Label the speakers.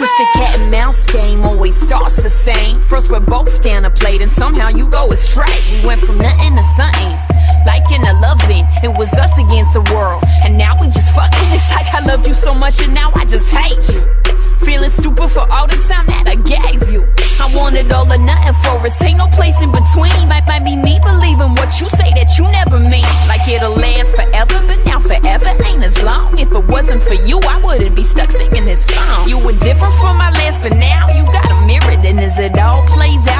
Speaker 1: Twisted cat and mouse game always starts the same. First we're both down a plate and somehow you go astray. We went from nothing to something, liking to loving. It was us against the world, and now we just fucking. It's like I loved you so much and now I just hate you. Feeling stupid for all the time that I gave you. I wanted all or nothing If it wasn't for you, I wouldn't be stuck singing this song. You were different from my last, but now you got a mirror. And as it all plays out,